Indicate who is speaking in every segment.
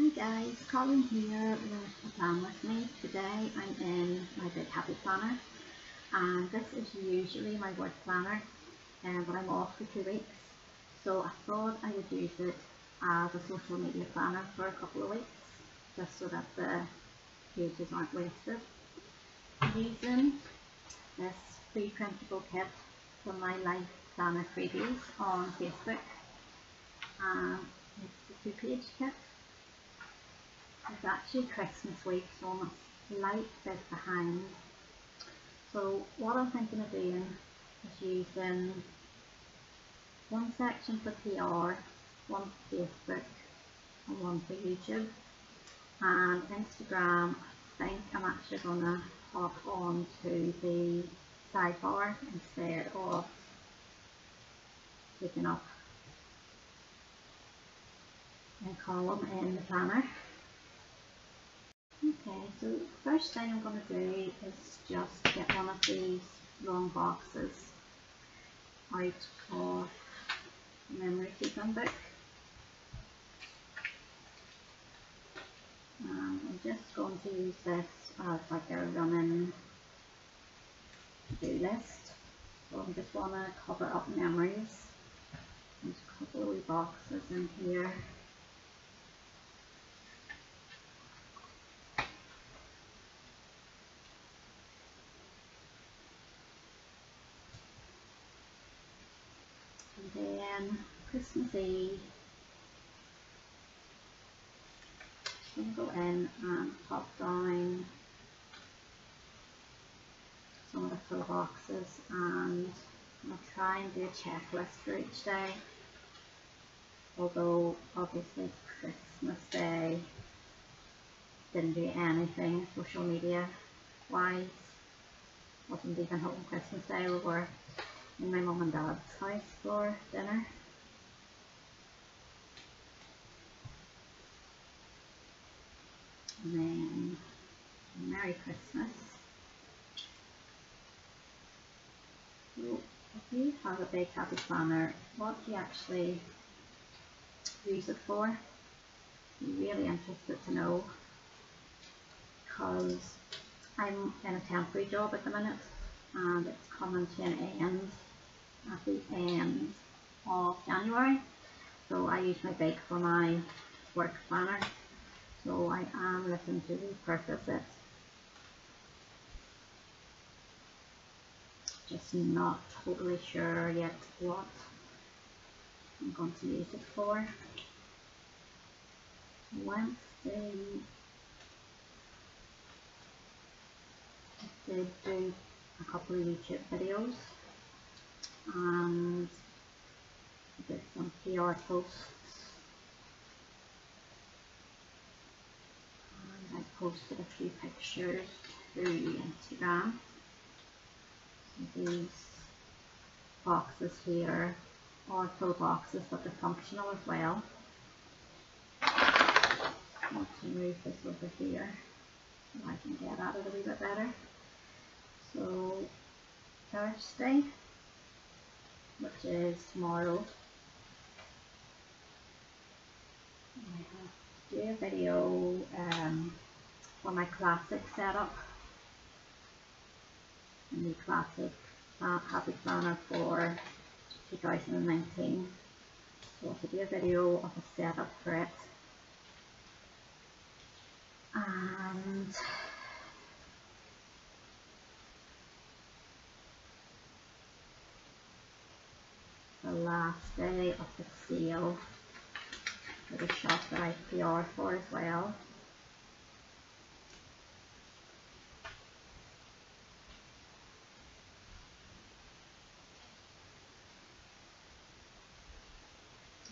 Speaker 1: Hi guys, Colleen here with a plan with me. Today I'm in my big happy planner. And this is usually my work planner um, but I'm off for two weeks. So I thought I would use it as a social media planner for a couple of weeks just so that the pages aren't wasted. I'm using this free printable kit from my life planner freebies on Facebook. And it's a two page kit it's actually Christmas week, so I must light bit behind. So what I'm thinking of doing is using one section for PR, one for Facebook, and one for YouTube. And Instagram, I think I'm actually going to hop on to the sidebar instead of picking up a column in the planner. So first thing I'm going to do is just get one of these long boxes out of the memory keeping book. Um, I'm just going to use this as like a running to-do list. So I just want to cover up memories. There's a couple of wee boxes in here. Going to go in and pop down some of the full boxes and I'll try and do a checklist for each day. Although obviously Christmas Day didn't do anything social media wise. Wasn't even home Christmas Day, we were in my mum and dad's house for dinner. And then Merry Christmas. So if you have a big happy planner, what do you actually use it for? I'm really interested to know because I'm in a temporary job at the minute and it's coming to an end at the end of January. So I use my bake for my work planner. So I am looking to repurpose it. Just not totally sure yet what I'm going to use it for. Wednesday did do a couple of YouTube videos Um, and did some PR posts and I posted a few pictures through Instagram. So these boxes here are full boxes but they're functional as well. I want to move this over here so I can get at it a wee bit better. So Thursday which is tomorrow. I have to do a video um, for my classic setup. The classic uh, happy planner for 2019. So to do a video of a setup for it. And the last day of the sale for the shop that I PR for as well.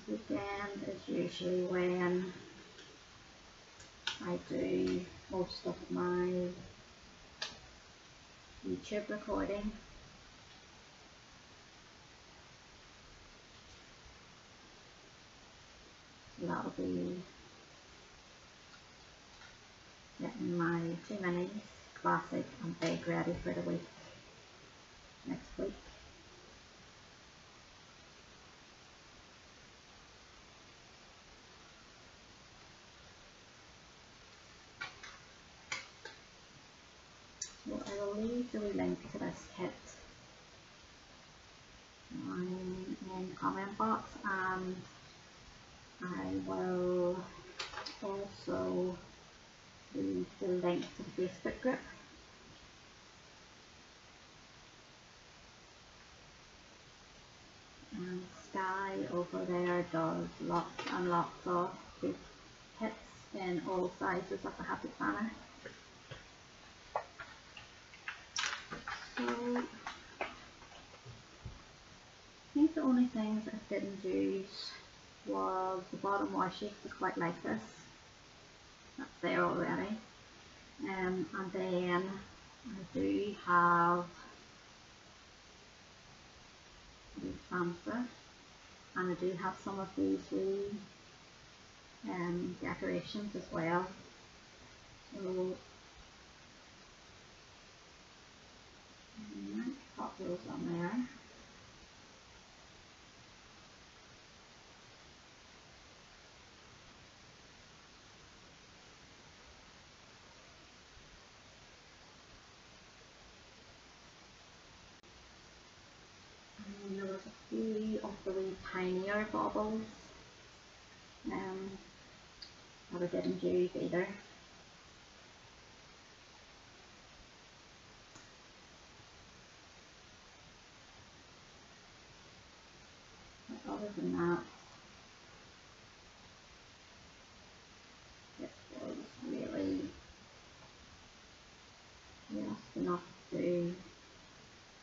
Speaker 1: Weekend is usually when I do most of my YouTube recording. and that'll be getting my two minis, classic. And big ready for the week. Next week. So I will leave the link to this kit in the comment box and I will also leave the link to the Facebook group and Sky over there does lots and lots of big hits in all sizes of the Happy Planner. So I think the only things I didn't use was the bottom washi was quite like this. That's there already. Um, and then I do have the transfer and I do have some of these wee um, decorations as well. So I might pop those on there was a few of the wee tinier baubles um, I didn't use either. Other than that, it was really just enough to,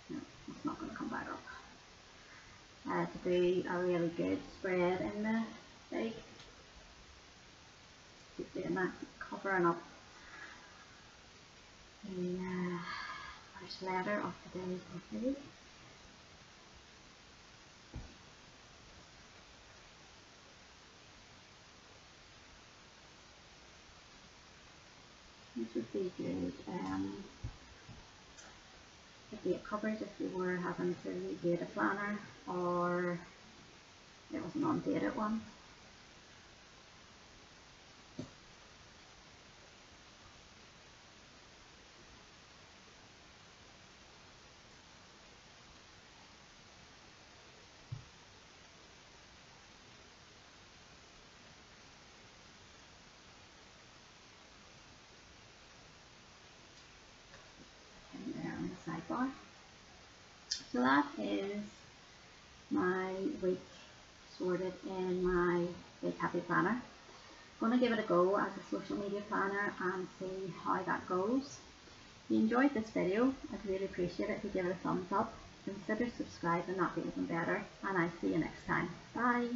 Speaker 1: no, it's not going to come back up, uh, to do a really good spread in the big, keep doing that, covering up the uh, first letter of the day complete. This would be good. Um, the date covers if you were having to redate a planner or it was an undated one. and there on the sidebar. So that is my week sorted in my Big Happy Planner. I'm going to give it a go as a social media planner and see how that goes. If you enjoyed this video, I'd really appreciate it if you give it a thumbs up. Consider subscribing, that be even better. And I'll see you next time. Bye!